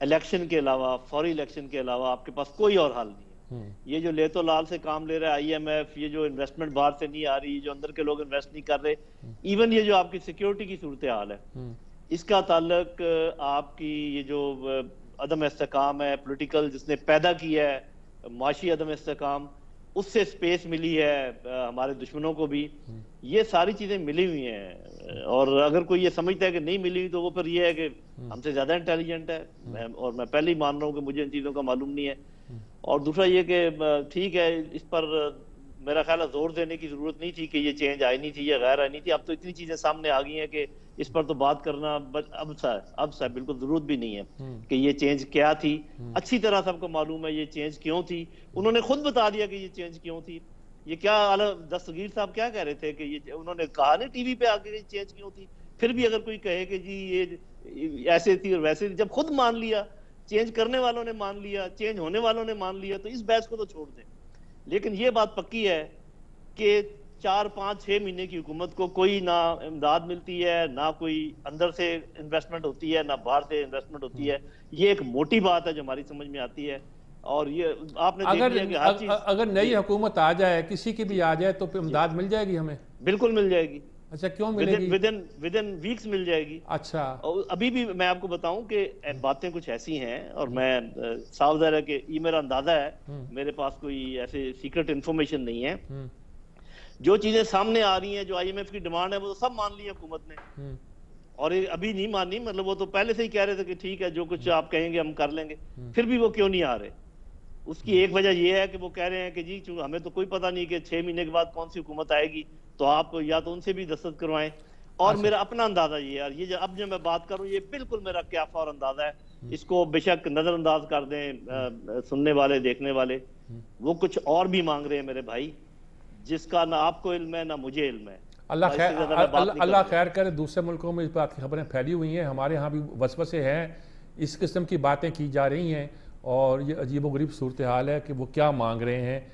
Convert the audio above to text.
Election के अलावा फौरी इलेक्शन के अलावा आपके पास कोई और हल नहीं है हम्म। ये जो ले तो लाल से काम ले रहा है आईएमएफ ये जो इन्वेस्टमेंट बाहर से नहीं आ रही जो अंदर के लोग इन्वेस्ट नहीं कर रहे इवन हम्म। ये जो आपकी सिक्योरिटी की सूरत हाल है हम्म। इसका ताल्लक आपकी ये जो अदम इस्तेकाम है पोलिटिकल जिसने पैदा किया है माशी अदम इस्तेकाम उससे स्पेस मिली है हमारे दुश्मनों को भी। ये सारी चीज़ें मिली हुई हैं। और अगर कोई ये समझता है कि नहीं मिली हुई तो वो फिर ये है कि हमसे ज़्यादा इंटेलिजेंट है। मैं और मैं पहले ही मान रहा हूँ कि मुझे इन चीज़ों का मालूम नहीं है। और दूसरा ये कि ठीक है इस पर मेरा ख्याल है ज़ोर देने की ज़रूरत नहीं थी कि ये चेंज आई नहीं थी या गैर आई नहीं थी। अब तो इतनी चीज़ें सामने आ गई हैं कि इस पर तो बात करना अब सा अब सा बिल्कुल ज़रूरत भी नहीं है हम्म। कि ये चेंज क्या थी। हम्म। अच्छी तरह सबको मालूम है ये चेंज क्यों थी। उन्होंने खुद बता दिया कि ये चेंज क्यों थी। ये क्या दस्तगीर साहब क्या कह रहे थे कि ये उन्होंने कहा ना टीवी पे आके चेंज क्यों थी? फिर भी अगर कोई कहे कि जी ये ऐसे थी और वैसे थी जब खुद मान लिया चेंज करने वालों ने मान लिया चेंज होने वालों ने मान लिया तो इस बहस को तो छोड़ दें। लेकिन ये बात पक्की है कि चार पाँच छः महीने की हुकूमत को कोई ना इमदाद मिलती है ना कोई अंदर से इन्वेस्टमेंट होती है ना बाहर से इन्वेस्टमेंट होती है। ये एक मोटी बात है जो हमारी समझ में आती है। और ये आपने अगर देख लिया कि हर अगर नई हुकूमत आ जाए किसी की भी आ जाए तो इमदाद मिल जाएगी हमें? बिल्कुल मिल जाएगी। अच्छा क्यों मिलेगी? Within within weeks मिल जाएगी। अच्छा। और अभी भी मैं आपको बताऊँ कि बातें कुछ ऐसी हैं और मैं साफ़ है कि ये मेरा अंदाज़ा है। हम्म। मेरे पास कोई ऐसे सीक्रेट इन्फॉर्मेशन नहीं है। हम्म। जो चीज़ें सामने आ रही हैं जो आईएमएफ की डिमांड है वो तो सब मान ली हुकूमत ने। और ये अभी नहीं मानी मतलब वो तो पहले से ही कह रहे थे कि ठीक है जो कुछ आप कहेंगे हम कर लेंगे। फिर भी वो क्यों नहीं आ रहे? उसकी एक वजह यह है कि वो कह रहे हैं कि जी हमें तो कोई पता नहीं कि छह महीने के बाद कौन सी हुकूमत आएगी। तो आप या तो उनसे भी दस्तखत करवाएँ। और अच्छा। मेरा अपना अंदाज़ा ये यार ये जो अब जो मैं बात करूँ ये बिल्कुल मेरा क्या और अंदाज़ा है। हम्म। इसको बेशक नजरअंदाज कर दें आ, सुनने वाले देखने वाले। हम्म। वो कुछ और भी मांग रहे हैं मेरे भाई जिसका ना आपको इल्म है ना मुझे इल्म है। अल्लाह खैर अल्लाह खैर करे दूसरे मुल्कों में इस बात की खबरें फैली हुई हैं। हमारे यहाँ भी वसवसे हैं। इस किस्म की बातें की जा रही हैं और ये अजीब गरीब सूरत हाल है कि वो क्या मांग रहे हैं।